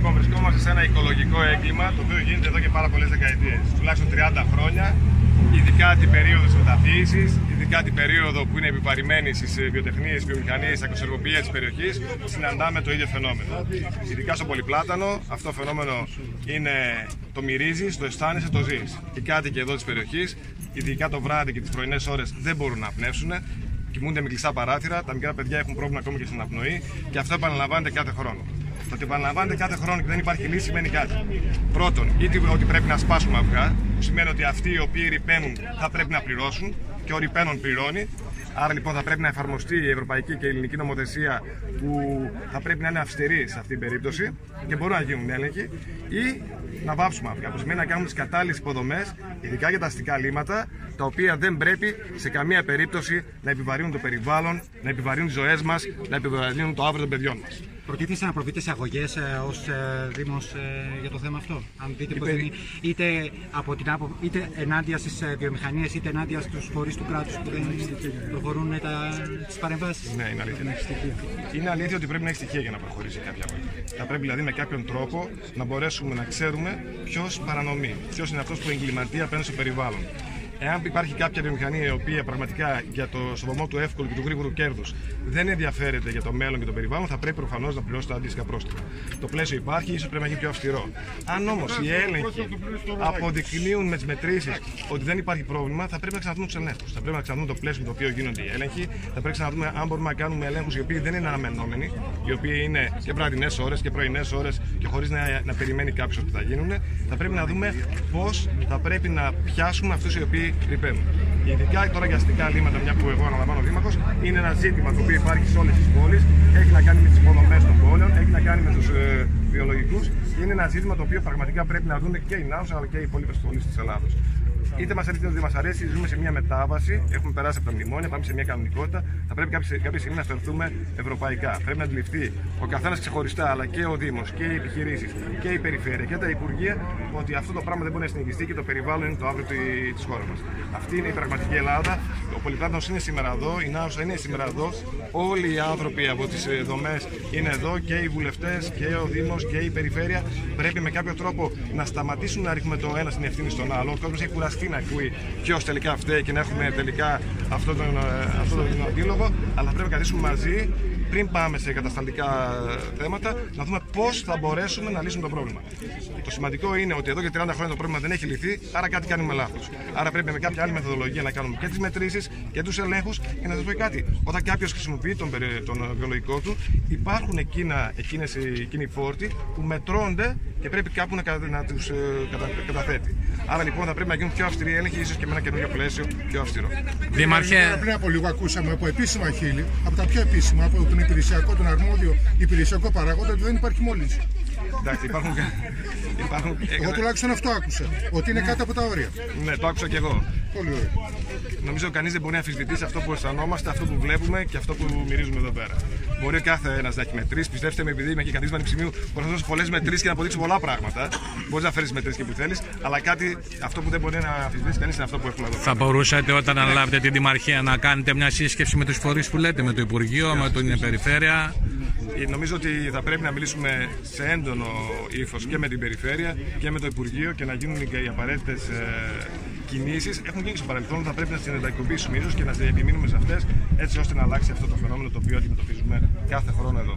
Λοιπόν, βρισκόμαστε σε ένα οικολογικό έγκλημα το οποίο γίνεται εδώ και πάρα πολλές δεκαετίες. Τουλάχιστον 30 χρόνια, ειδικά την περίοδο της μεταποίησης, ειδικά την περίοδο που είναι επιβαρημένη στις βιοτεχνίες, βιομηχανίες, στα κονσερβοποιία της περιοχής, συναντάμε το ίδιο φαινόμενο. Ειδικά στο πολυπλάτανο, αυτό το φαινόμενο είναι το μυρίζεις, το αισθάνεσαι, το ζεις. Οι κάτοικοι εδώ της περιοχής, ειδικά το βράδυ και τις πρωινές ώρες, δεν μπορούν να πνεύσουν κοιμούνται με κλειστά παράθυρα, τα μικρά παιδιά έχουν πρόβλημα ακόμη και στην απνοή και αυτό επαναλαμβάνεται κάθε χρόνο. Το ότι επαναλαμβάνεται κάθε χρόνο και δεν υπάρχει λύση σημαίνει κάτι. Πρώτον, είτε ότι πρέπει να σπάσουμε αυγά, που σημαίνει ότι αυτοί οι οποίοι ρηπαίνουν θα πρέπει να πληρώσουν και ο ρηπαίνων πληρώνει. Άρα λοιπόν θα πρέπει να εφαρμοστεί η ευρωπαϊκή και η ελληνική νομοθεσία που θα πρέπει να είναι αυστηρή σε αυτή την περίπτωση και μπορούν να γίνουν έλεγχοι ή να βάψουμε αυγά. Που σημαίνει να κάνουμε τις κατάλληλες υποδομές, ειδικά για τα αστικά λίμματα, τα οποία δεν πρέπει σε καμία περίπτωση να επιβαρύνουν το περιβάλλον, να επιβαρύνουν τις ζωές μας, να επιβαρύνουν το αύριο των παιδιών μας. Προτίθεστε να προβείτε σε αγωγές ε, ως ε, Δήμος ε, για το θέμα αυτό; Αν δείτε πως είναι, είτε, από την άπο, είτε ενάντια στις ε, βιομηχανίες, είτε ενάντια στους φορείς του κράτους που δεν προχωρούν τις παρεμβάσεις; Ναι, είναι αλήθεια. Είναι αλήθεια ότι πρέπει να έχει στοιχεία για να προχωρήσει κάποια αγωγή. Θα πρέπει δηλαδή με κάποιον τρόπο να μπορέσουμε να ξέρουμε ποιος παρανομεί, ποιος είναι αυτός που εγκληματεί απέναντι στο περιβάλλον. Εάν υπάρχει κάποια βιομηχανία η οποία πραγματικά για το σοβομό του εύκολου και του γρήγορου κέρδους δεν ενδιαφέρεται για το μέλλον και το περιβάλλον, θα πρέπει προφανώς να πληρώσει τα αντίστοιχα πρόστιμα. Το πλαίσιο υπάρχει, ίσως πρέπει να γίνει πιο αυστηρό. Αν όμως οι έλεγχοι αποδεικνύουν με τις μετρήσεις ότι δεν υπάρχει πρόβλημα, θα πρέπει να ξαναδούμε τους ελέγχους. Θα πρέπει να ξαναδούμε το πλαίσιο με το οποίο γίνονται οι έλεγχοι. Θα πρέπει να ξαναδούμε αν μπορούμε να κάνουμε ελέγχους οι οποίοι δεν είναι αναμενόμενοι, οι οποίοι είναι και βραδινές ώρες και πρωινές ώρες και χωρίς να, να περιμένει κάποιος ότι θα γίνουν. Θα πρέπει να δούμε πώς θα πρέπει να πιάσουμε αυτούς οι οποίοι ρηπαίνουν. Ειδικά τώρα για αστικά λίμματα, μια που εγώ αναλαμβάνω δήμαρχο, είναι ένα ζήτημα το οποίο υπάρχει σε όλες τις πόλεις. Έχει να κάνει με τις υποδομές των πόλεων, έχει να κάνει με τους ε, βιολογικούς. Είναι ένα ζήτημα το οποίο πραγματικά πρέπει να δουν και οι Νάου αλλά και οι υπόλοιπες πόλεις της Ελλάδα είτε μας αρέσει είτε δεν μας αρέσει, ζούμε σε μια μετάβαση. Έχουμε περάσει από τα μνημόνια, πάμε σε μια κανονικότητα. Θα πρέπει κάποια, κάποια στιγμή να φερθούμε ευρωπαϊκά. Πρέπει να αντιληφθεί ο καθένας ξεχωριστά, αλλά και ο Δήμος και οι επιχειρήσεις και η περιφέρεια και τα υπουργεία ότι αυτό το πράγμα δεν μπορεί να συνεχιστεί και το περιβάλλον είναι το αύριο τη χώρας μας. Αυτή είναι η πραγματική Ελλάδα. Ο Πολυπλάτανο είναι σήμερα εδώ, η Νάουσα είναι σήμερα εδώ. Όλοι οι άνθρωποι από τις ε, δομές είναι εδώ και οι βουλευτές και ο Δήμος και η περιφέρεια. Πρέπει με κάποιο τρόπο να σταματήσουν να ρίχνουμε το ένα στην ευθύνη στον άλλο. Ο κόσμος έχει κουραστεί να ακούει ποιος τελικά φταίει και να έχουμε τελικά αυτό τον, ε, αυτό τον αντίλογο, αλλά πρέπει να καθίσουμε μαζί πριν πάμε σε κατασταλτικά θέματα, να δούμε πώς θα μπορέσουμε να λύσουμε το πρόβλημα. Το σημαντικό είναι ότι εδώ και 30 χρόνια το πρόβλημα δεν έχει λυθεί, άρα κάτι κάνουμε λάθος. Άρα πρέπει με κάποια άλλη μεθοδολογία να κάνουμε και τις μετρήσεις και τους ελέγχους. Και να σα πω κάτι, όταν κάποιος χρησιμοποιεί τον, τον βιολογικό του, υπάρχουν εκείνα, εκείνες, εκείνοι οι φόρτοι που μετρώνται και πρέπει κάπου να, να τους ε, κατα, καταθέτει. Άρα λοιπόν θα πρέπει να γίνουν πιο αυστηροί έλεγχοι, ίσως και με ένα καινούριο πλαίσιο πιο αυστηρό. Δήμαρχε. Πριν από λίγο ακούσαμε από επίσημα χείλη, από τα πιο επίσημα, από τον υπηρεσιακό, τον αρμόδιο υπηρεσιακό παράγοντα, ότι δεν υπάρχει μόλυνση. Εντάξει, υπάρχουν. υπάρχουν... Εγώ τουλάχιστον αυτό άκουσα. Ότι είναι κάτω από τα όρια. Ναι, το άκουσα και εγώ. Πολύ ωραία. Νομίζω κανείς δεν μπορεί να αμφισβητήσει αυτό που αισθανόμαστε, αυτό που βλέπουμε και αυτό που μυρίζουμε εδώ πέρα. Μπορεί ο κάθε ένας να έχει μετρήσει. Πιστέψτε με, επειδή είμαι και καθίσμα ανυψημίου, μπορώ να δώσω πολλές μετρήσει και να αποδείξω πολλά πράγματα. Μπορείς να φέρεις μετρήσει και που θέλεις, αλλά κάτι αυτό που δεν μπορεί να αμφισβητήσει κανείς είναι αυτό που έχουμε εδώ. Θα μπορούσατε όταν αναλάβετε την Δημαρχία να κάνετε μια σύσκεψη με τους φορείς που λέτε, με το Υπουργείο, με την Περιφέρεια; Ε, νομίζω ότι θα πρέπει να μιλήσουμε σε έντονο ύφος και με την Περιφέρεια και με το Υπουργείο και να γίνουν οι απαραίτητες κινήσεις. Έχουν γίνει στο παρελθόν, θα πρέπει να τι εντατικοποιήσουμε ίσως και να επιμείνουμε σε αυτές έτσι ώστε να αλλάξει αυτό το φαινόμενο το οποίο αντιμετωπίζουμε κάθε χρόνο εδώ.